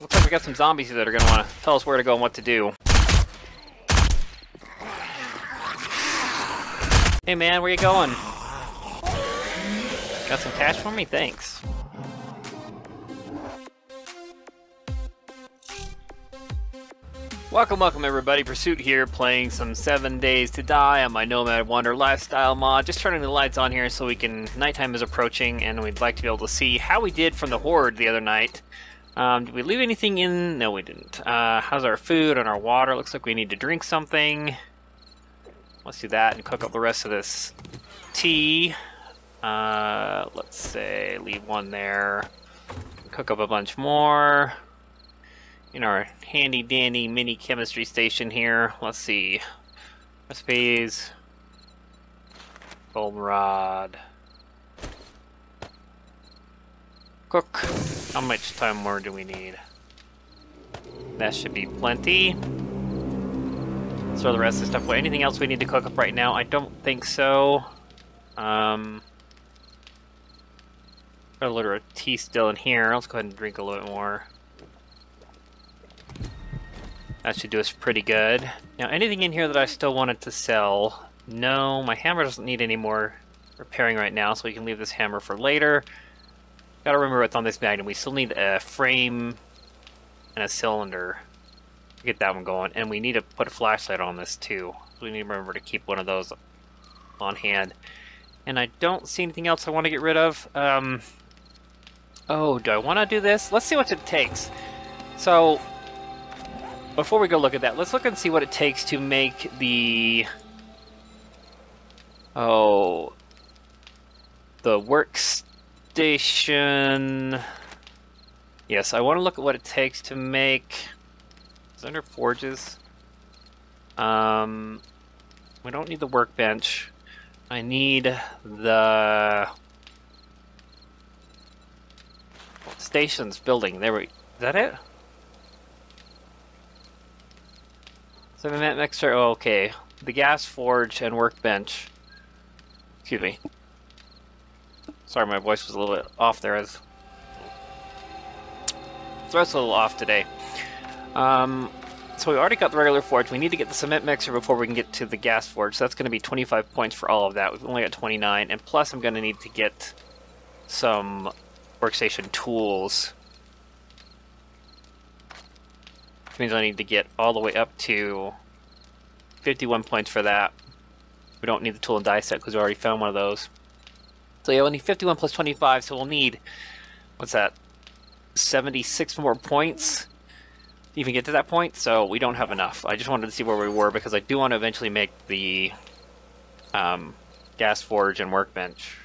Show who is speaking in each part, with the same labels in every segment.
Speaker 1: Looks like we got some zombies that are gonna want to tell us where to go and what to do. Hey man, where you going? Got some cash for me? Thanks. Welcome, welcome everybody. Pursuit here, playing some 7 Days to Die on my Nomad Wanderer lifestyle mod. Just turning the lights on here so we can... Nighttime is approaching and we'd like to be able to see how we did from the Horde the other night. Um, did we leave anything in? No, we didn't. Uh, how's our food and our water? Looks like we need to drink something. Let's do that and cook up the rest of this tea. Uh, let's say leave one there. Cook up a bunch more in our handy dandy mini chemistry station here. Let's see. Recipes. Goldenrod. Cook. How much time more do we need? That should be plenty. Let's throw the rest of the stuff away. Anything else we need to cook up right now? I don't think so. Um, got a little of tea still in here. Let's go ahead and drink a little bit more. That should do us pretty good. Now, anything in here that I still wanted to sell? No, my hammer doesn't need any more repairing right now, so we can leave this hammer for later. Gotta remember what's on this magnum. We still need a frame and a cylinder to get that one going. And we need to put a flashlight on this too. We need to remember to keep one of those on hand. And I don't see anything else I want to get rid of. Um, oh, do I want to do this? Let's see what it takes. So, before we go look at that, let's look and see what it takes to make the... Oh... The workstation... Yes, I want to look at what it takes to make... Is under forges? Um... We don't need the workbench. I need the... Stations building. There we... Is that it? So the net mixer, oh, okay. The gas forge and workbench. Excuse me. Sorry, my voice was a little bit off there. As throat's a little off today. Um, so we already got the regular forge. We need to get the cement mixer before we can get to the gas forge. So that's going to be 25 points for all of that. We've only got 29. And plus I'm going to need to get some workstation tools Which means I need to get all the way up to 51 points for that. We don't need the tool and die set because we already found one of those. So yeah, we'll need 51 plus 25, so we'll need, what's that, 76 more points to even get to that point, so we don't have enough. I just wanted to see where we were because I do want to eventually make the um, gas forge and workbench.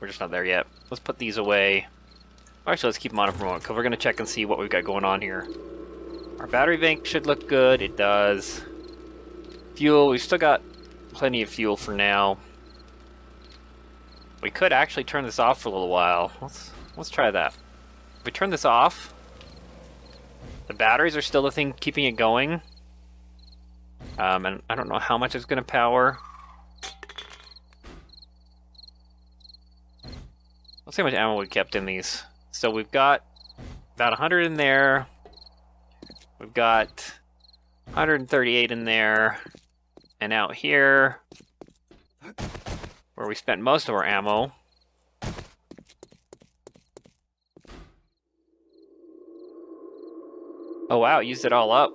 Speaker 1: We're just not there yet. Let's put these away. Actually, let's keep them on for a moment because we're going to check and see what we've got going on here. Our battery bank should look good. It does. Fuel, we've still got plenty of fuel for now. We could actually turn this off for a little while. Let's let's try that. If we turn this off, the batteries are still the thing keeping it going. Um, and I don't know how much it's going to power. Let's see how much ammo we kept in these. So we've got about 100 in there. We've got 138 in there. And out here, where we spent most of our ammo, Oh wow, used it all up.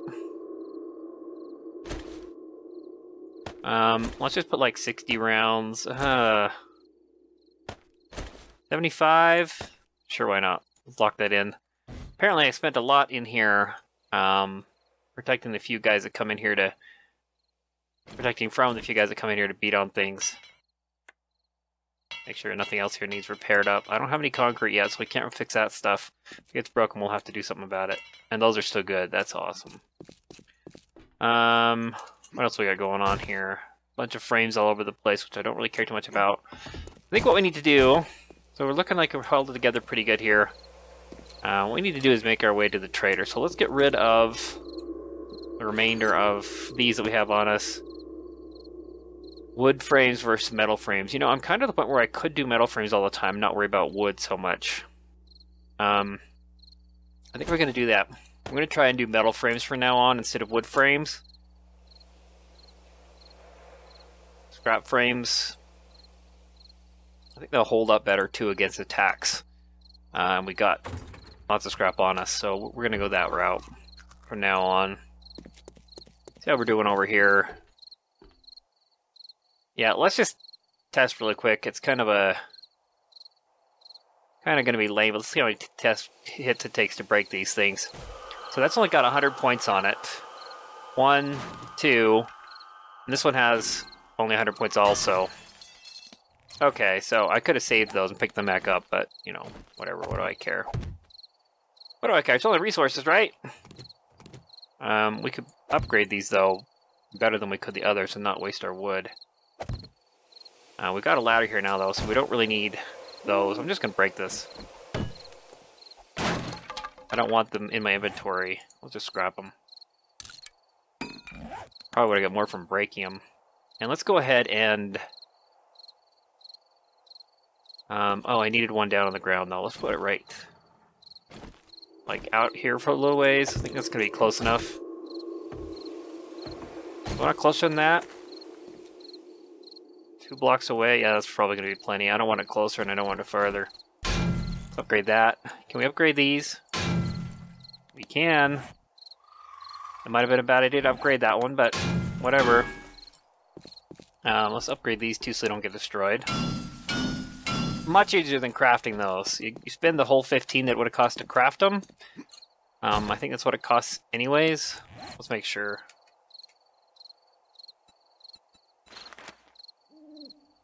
Speaker 1: Um, let's just put like 60 rounds. Uh, 75? Sure, why not? Let's lock that in. Apparently I spent a lot in here um, protecting the few guys that come in here to... Protecting from the few guys that come in here to beat on things. Make sure nothing else here needs repaired up. I don't have any concrete yet, so we can't fix that stuff. If it gets broken, we'll have to do something about it. And those are still good. That's awesome. Um, what else we got going on here? Bunch of frames all over the place, which I don't really care too much about. I think what we need to do... So we're looking like we're held together pretty good here. Uh, what we need to do is make our way to the trader. So let's get rid of the remainder of these that we have on us. Wood frames versus metal frames. You know, I'm kind of the point where I could do metal frames all the time, not worry about wood so much. Um, I think we're going to do that. I'm going to try and do metal frames from now on instead of wood frames. Scrap frames. I think they'll hold up better too against attacks. Um, we got lots of scrap on us, so we're going to go that route from now on. See how we're doing over here. Yeah, let's just test really quick. It's kind of a kind of going to be lame. Let's see how many test hits it takes to break these things. So that's only got 100 points on it. One, two, and this one has only 100 points also. Okay, so I could have saved those and picked them back up, but, you know, whatever, what do I care? What do I care? It's only resources, right? Um, we could upgrade these, though, better than we could the others and not waste our wood. Uh, we got a ladder here now, though, so we don't really need those. I'm just going to break this. I don't want them in my inventory. We'll just scrap them. Probably would have got more from breaking them. And let's go ahead and... Um, oh, I needed one down on the ground, though. Let's put it right... Like, out here for a little ways. I think that's going to be close enough. Want closer than that? Two blocks away? Yeah, that's probably going to be plenty. I don't want it closer and I don't want it further. Upgrade that. Can we upgrade these? We can. It might have been a bad idea to upgrade that one, but whatever. Um, let's upgrade these two so they don't get destroyed. Much easier than crafting those. You, you spend the whole 15 that would have cost to craft them. Um, I think that's what it costs anyways. Let's make sure.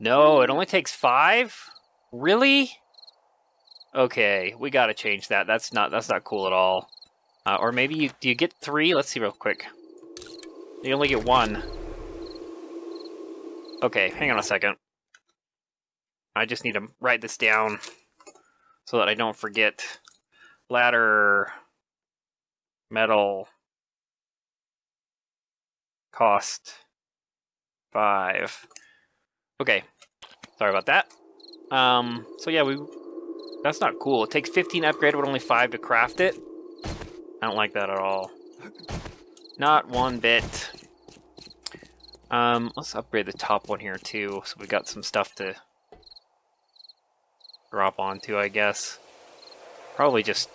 Speaker 1: No, it only takes five? Really? Okay, we gotta change that. That's not that's not cool at all. Uh, or maybe you do you get three? Let's see real quick. You only get one. Okay, hang on a second. I just need to write this down so that I don't forget. Ladder, metal, cost, five. Okay, sorry about that. Um, so yeah, we that's not cool. It takes 15 upgrade, but only 5 to craft it. I don't like that at all. Not one bit. Um, let's upgrade the top one here too, so we got some stuff to drop onto, I guess. Probably just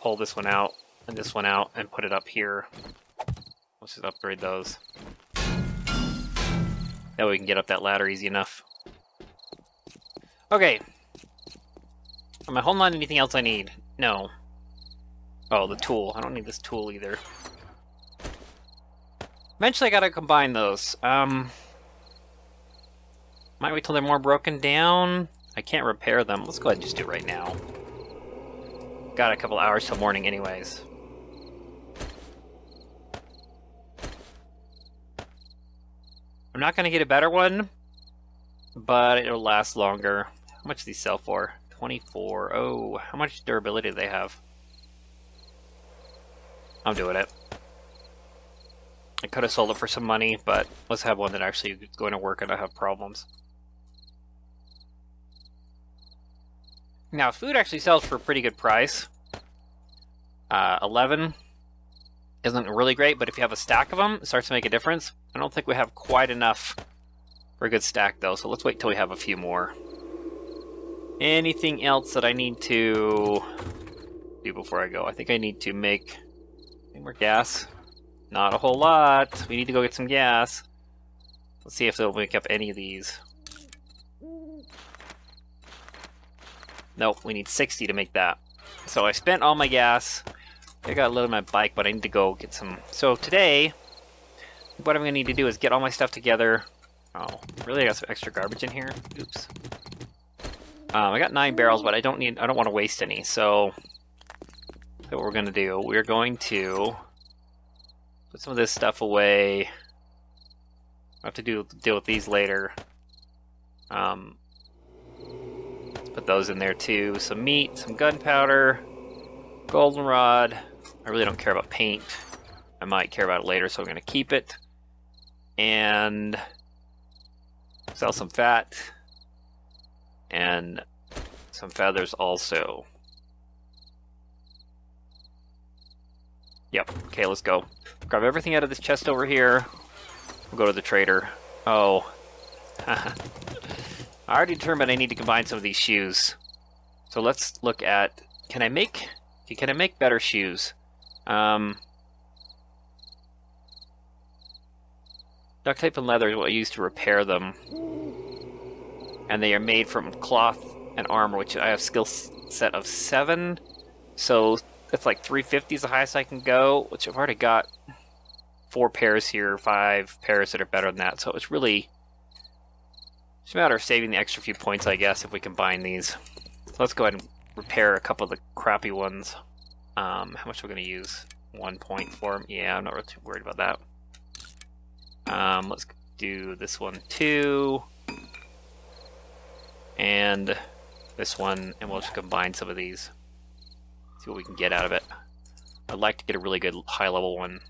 Speaker 1: pull this one out and this one out and put it up here. Let's just upgrade those. That way we can get up that ladder easy enough. Okay. Am I holding on anything else I need? No. Oh, the tool. I don't need this tool either. Eventually I gotta combine those. Um, might wait till they're more broken down. I can't repair them. Let's go ahead and just do it right now. Got a couple hours till morning anyways. I'm not gonna get a better one, but it'll last longer. How much do these sell for? 24. Oh, how much durability do they have? I'm doing it. I could have sold it for some money, but let's have one that actually is going to work and I have problems. Now, food actually sells for a pretty good price. Uh, 11 isn't really great, but if you have a stack of them, it starts to make a difference. I don't think we have quite enough for a good stack, though, so let's wait till we have a few more. Anything else that I need to do before I go? I think I need to make more gas. Not a whole lot. We need to go get some gas. Let's see if they'll make up any of these. Nope, we need 60 to make that. So I spent all my gas. I got a little of my bike, but I need to go get some. So today, what I'm going to need to do is get all my stuff together. Oh, really? I got some extra garbage in here? Oops. Um, I got nine barrels, but I don't need. I don't want to waste any. So, so what we're going to do? We're going to put some of this stuff away. I have to do deal with these later. Um, put those in there too. Some meat, some gunpowder, goldenrod. I really don't care about paint. I might care about it later, so I'm going to keep it. And sell some fat and some feathers also. Yep. Okay, let's go. Grab everything out of this chest over here. We'll go to the trader. Oh. I already determined I need to combine some of these shoes. So let's look at... Can I make... Can I make better shoes? Um... Duct tape and leather is what I use to repair them. And they are made from cloth and armor, which I have skill set of 7. So that's like 350 is the highest I can go, which I've already got four pairs here, five pairs that are better than that. So it's really it's a matter of saving the extra few points, I guess, if we combine these. So let's go ahead and repair a couple of the crappy ones. Um, how much are we going to use? One point for. Yeah, I'm not really too worried about that. Um, let's do this one too. And this one, and we'll just combine some of these. See what we can get out of it. I'd like to get a really good high level one.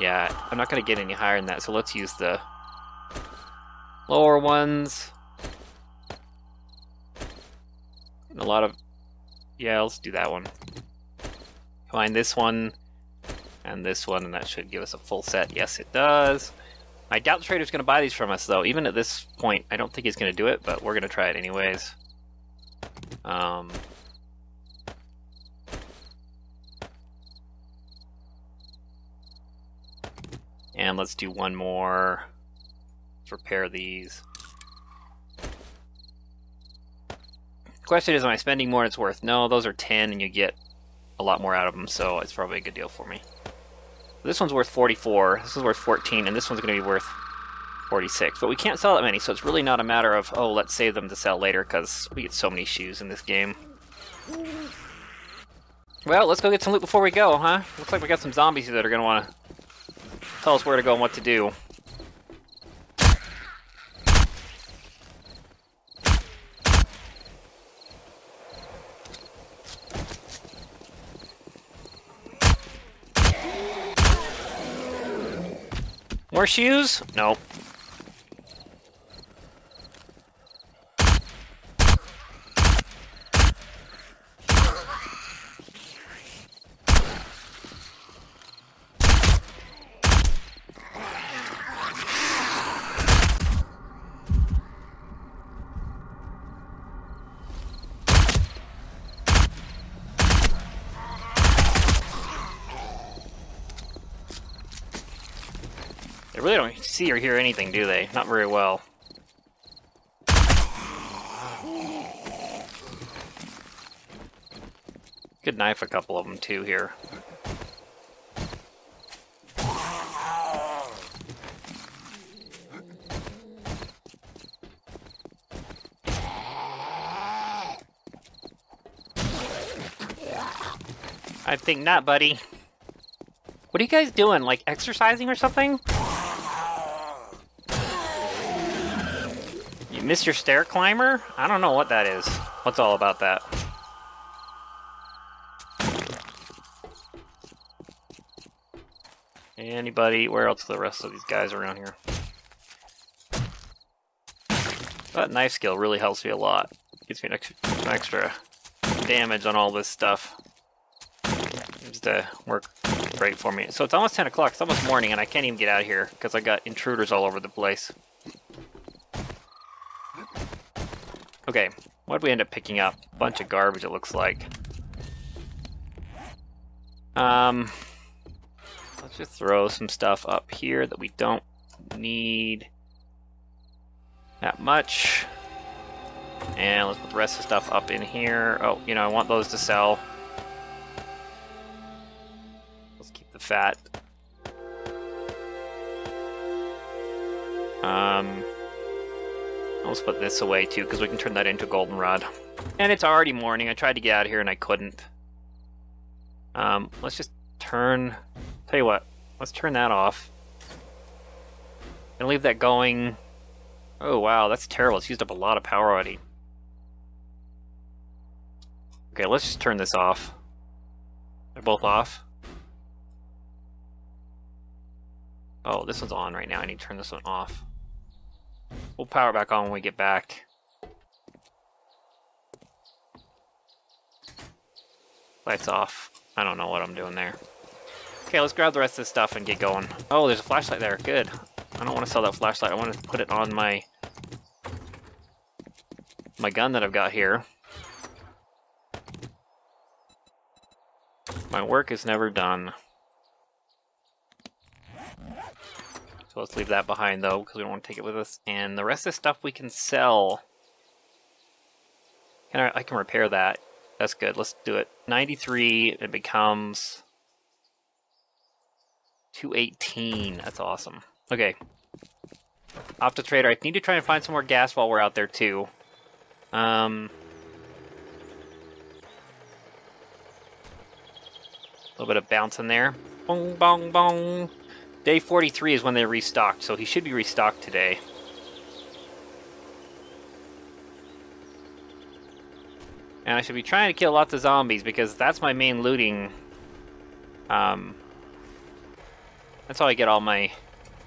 Speaker 1: Yeah, I'm not going to get any higher than that, so let's use the lower ones. And a lot of... Yeah, let's do that one. Combine this one and this one, and that should give us a full set. Yes, it does. I doubt the trader's going to buy these from us, though. Even at this point, I don't think he's going to do it, but we're going to try it anyways. Um, and let's do one more. Let's repair these. Question is, am I spending more than it's worth? No, those are 10 and you get a lot more out of them, so it's probably a good deal for me. This one's worth 44, this is worth 14, and this one's going to be worth 46. But we can't sell that many, so it's really not a matter of, oh, let's save them to sell later, because we get so many shoes in this game. Well, let's go get some loot before we go, huh? Looks like we got some zombies that are going to want to tell us where to go and what to do. More shoes? Nope. They really don't see or hear anything, do they? Not very well. Could knife a couple of them too here. I think not, buddy. What are you guys doing? Like exercising or something? You your stair climber? I don't know what that is. What's all about that? Anybody? Where else are the rest of these guys around here? That knife skill really helps me a lot. Gives me an extra, extra damage on all this stuff. Seems to work great for me. So it's almost 10 o'clock, it's almost morning, and I can't even get out of here because I got intruders all over the place. Okay, what did we end up picking up? Bunch of garbage, it looks like. Um, let's just throw some stuff up here that we don't need that much. And let's put the rest of the stuff up in here. Oh, you know, I want those to sell. Let's keep the fat. Um, let's put this away too, because we can turn that into goldenrod. And it's already morning. I tried to get out of here and I couldn't. Um, let's just turn... Tell you what, let's turn that off. And leave that going. Oh wow, that's terrible. It's used up a lot of power already. Okay, let's just turn this off. They're both off. Oh, this one's on right now. I need to turn this one off. We'll power it back on when we get back. Lights off. I don't know what I'm doing there. Okay, let's grab the rest of this stuff and get going. Oh, there's a flashlight there. Good. I don't want to sell that flashlight. I want to put it on my my gun that I've got here. My work is never done. Let's leave that behind though, because we don't want to take it with us. And the rest of the stuff we can sell. Can I, I can repair that. That's good. Let's do it. 93, it becomes 218. That's awesome. Okay. Off to trader. I need to try and find some more gas while we're out there too. Um, a little bit of bounce in there. Bong, bong, bong. Day 43 is when they restocked, so he should be restocked today. And I should be trying to kill lots of zombies because that's my main looting. Um, that's how I get all my...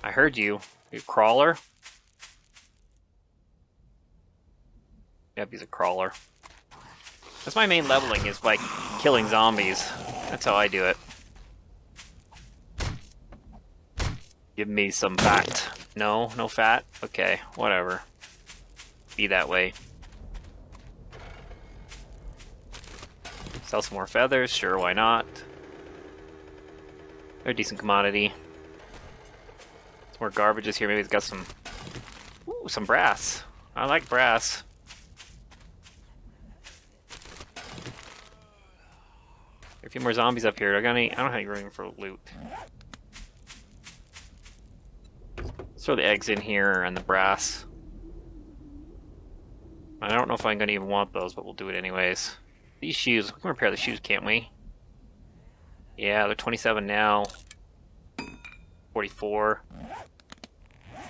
Speaker 1: I heard you. You crawler? Yep, he's a crawler. That's my main leveling, is by killing zombies. That's how I do it. Give me some fat. No, no fat? Okay, whatever. Be that way. Sell some more feathers, sure, why not? They're a decent commodity. Some more garbage is here, maybe it's got some... Ooh, some brass. I like brass. a few more zombies up here. I got any? I don't have any room for loot. Let's throw the eggs in here and the brass. I don't know if I'm going to even want those, but we'll do it anyways. These shoes, we can repair the shoes, can't we? Yeah, they're 27 now. 44.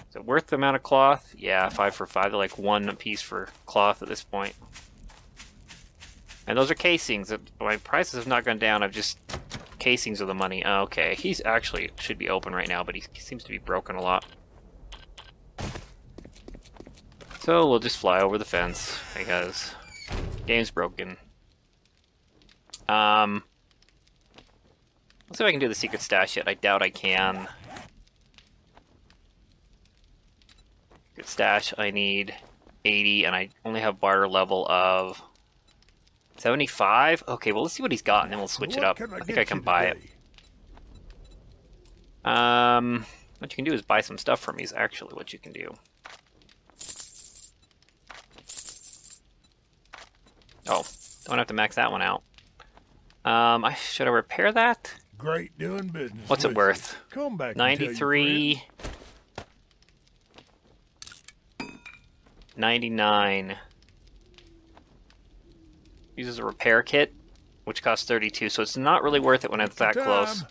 Speaker 1: Is it worth the amount of cloth? Yeah, 5 for 5. They're like one piece for cloth at this point. And those are casings. My prices have not gone down. I've just... Casings are the money. Oh, okay, he's actually should be open right now, but he seems to be broken a lot. So we'll just fly over the fence, because game's broken. Um, let's see if I can do the secret stash yet. I doubt I can. Secret stash, I need 80, and I only have barter level of 75? Okay, well, let's see what he's got, and then we'll switch what it up. I, I think I can buy it. Um, what you can do is buy some stuff from me is actually what you can do. Don't have to max that one out. Um, I should I repair that?
Speaker 2: Great doing business.
Speaker 1: What's it worth?
Speaker 2: Come back.
Speaker 1: 93. 99 uses a repair kit, which costs 32, so it's not really worth it when it's that close.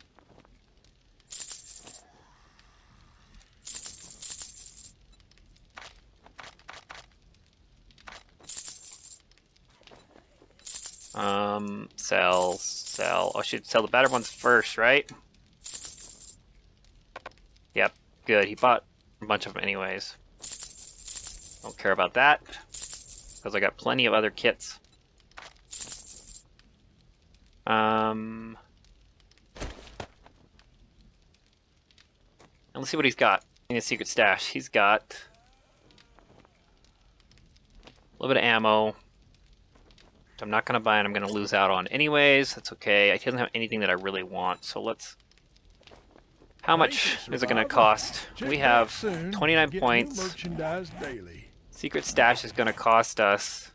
Speaker 1: Um, sell, sell. Oh, I should sell the better ones first, right? Yep, good. He bought a bunch of them anyways. Don't care about that, because I got plenty of other kits. Um, and let's see what he's got in his secret stash. He's got a little bit of ammo. I'm not going to buy and I'm going to lose out on anyways. That's okay. I doesn't have anything that I really want. So let's... How much is it going to cost? We have 29 points. Secret stash is going to cost us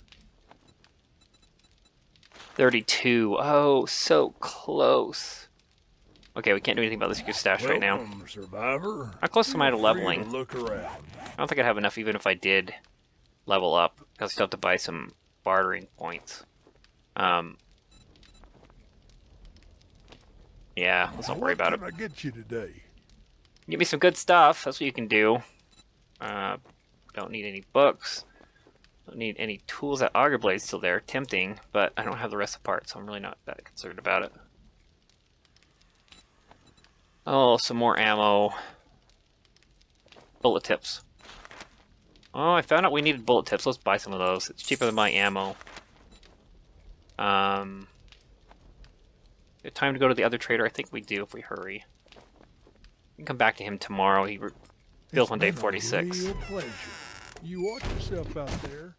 Speaker 1: 32. Oh, so close. Okay, we can't do anything about the secret stash right now.
Speaker 2: Survivor.
Speaker 1: How close am I to leveling?
Speaker 2: Look around.
Speaker 1: I don't think I'd have enough even if I did level up. I still have to buy some bartering points. Um, yeah, let's not worry about it.
Speaker 2: I get you today?
Speaker 1: Give me some good stuff. That's what you can do. Uh, don't need any books. Don't need any tools. That auger blade's still there, tempting, but I don't have the rest of the parts, so I'm really not that concerned about it. Oh, some more ammo. Bullet tips. Oh, I found out we needed bullet tips. Let's buy some of those. It's cheaper than my ammo. Um, time to go to the other trader? I think we do if we hurry. We can come back to him tomorrow. He built on day 46.
Speaker 2: You watch yourself out there.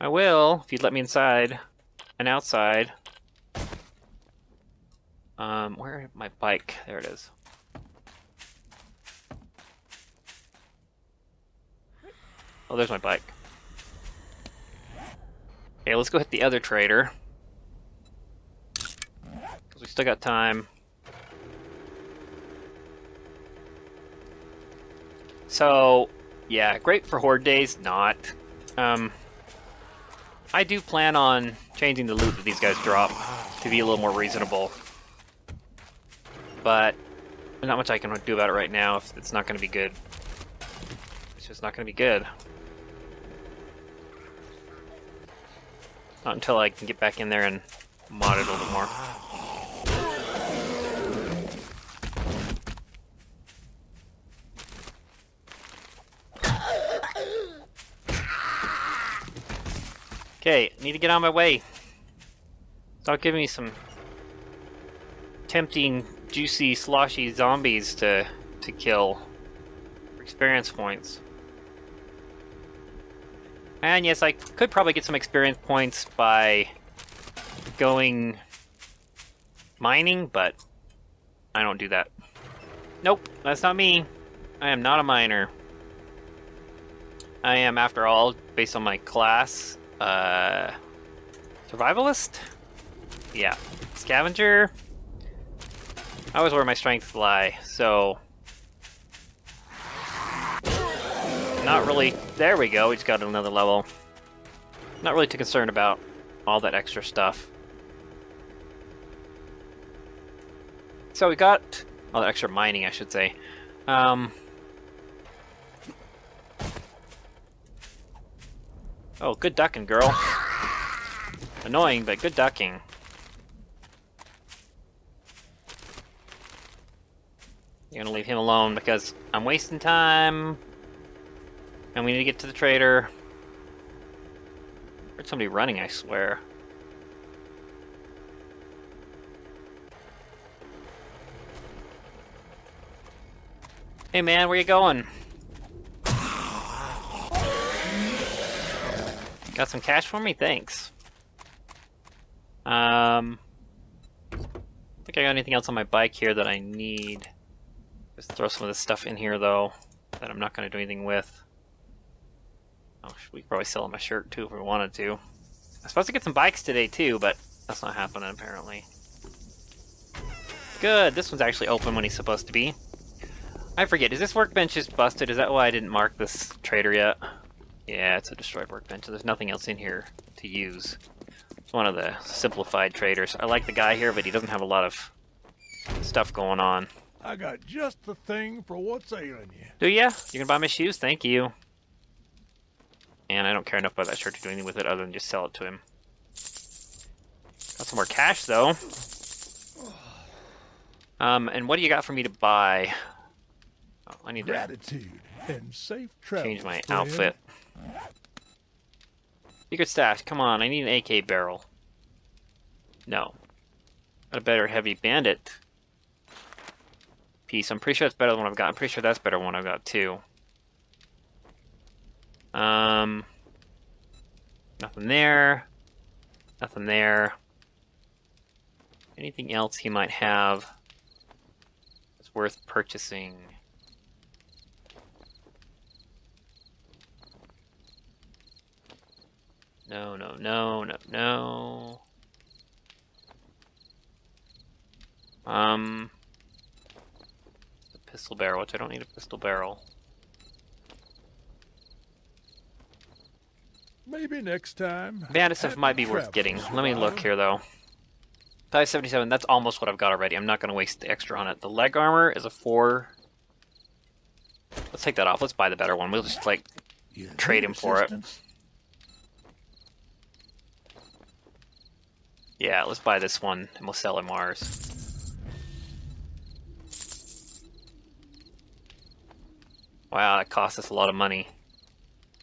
Speaker 1: I will, if you'd let me inside and outside. Um, where my bike? There it is. Oh, there's my bike. Okay, let's go hit the other trader. Because we still got time. So, yeah, great for horde days, not. Um, I do plan on changing the loot that these guys drop to be a little more reasonable. But not much I can do about it right now if it's not going to be good. It's just not going to be good. Not until I can get back in there and mod it a little more. Okay, need to get on my way. Stop giving me some tempting, juicy, sloshy zombies to to kill for experience points. And yes, I could probably get some experience points by going mining, but I don't do that. Nope, that's not me. I am not a miner. I am, after all, based on my class, uh, survivalist? Yeah. Scavenger? I always where my strengths lie, so... Not really... There we go, just got another level. Not really too concerned about all that extra stuff. So we got... All the extra mining, I should say. Um... Oh, good ducking, girl. Annoying, but good ducking. You're gonna leave him alone because I'm wasting time. And we need to get to the trader. Heard somebody running, I swear. Hey man, where you going? Got some cash for me? Thanks. Um, I think I got anything else on my bike here that I need. Just throw some of this stuff in here though, that I'm not going to do anything with. Oh, we could probably sell him a shirt too if we wanted to. I'm supposed to get some bikes today too, but that's not happening apparently. Good, this one's actually open when he's supposed to be. I forget, is this workbench just busted? Is that why I didn't mark this trader yet? Yeah, it's a destroyed workbench. So there's nothing else in here to use. It's one of the simplified traders. I like the guy here, but he doesn't have a lot of stuff going on.
Speaker 2: I got just the thing for what's ailing you.
Speaker 1: Do ya? You can buy my shoes? Thank you. And I don't care enough about that shirt to do anything with it other than just sell it to him. Got some more cash, though. Um, and what do you got for me to buy? Oh, I need to
Speaker 2: Gratitude and safe travel.
Speaker 1: change my outfit. Secret stash, come on, I need an AK barrel. No. Got a better heavy bandit piece. I'm pretty sure that's better than what I've got. I'm pretty sure that's better than what I've got too. Um nothing there. Nothing there. Anything else he might have that's worth purchasing? No, no, no, no, no. Um, the pistol barrel, which I don't need a pistol barrel.
Speaker 2: Maybe next time.
Speaker 1: Bandit stuff might be worth getting. Let me look here, though. Size 77, that's almost what I've got already. I'm not going to waste the extra on it. The leg armor is a 4. Let's take that off. Let's buy the better one. We'll just, like,
Speaker 2: need
Speaker 1: Trade him for it. Yeah, let's buy this one and we'll sell him ours. Wow, that cost us a lot of money.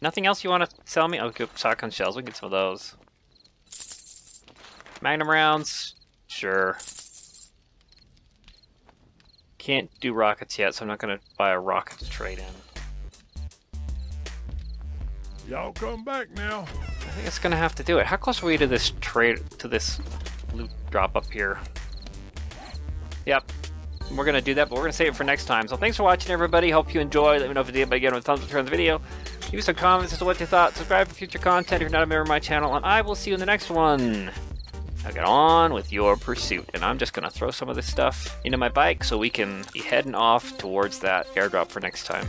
Speaker 1: Nothing else you want to sell me? Oh, good shotgun shells. We can get some of those. Magnum rounds. Sure. Can't do rockets yet, so I'm not gonna buy a rocket to trade in.
Speaker 2: Y'all come back now.
Speaker 1: I think it's gonna have to do it. How close are we to this trade to this loot drop up here? Yep. We're gonna do that, but we're gonna save it for next time. So thanks for watching, everybody. Hope you enjoyed. Let me know if you did by getting a thumbs up, turn the video. Leave some comments as to what you thought. Subscribe for future content if you're not a member of my channel, and I will see you in the next one. Now get on with your pursuit, and I'm just gonna throw some of this stuff into my bike so we can be heading off towards that airdrop for next time.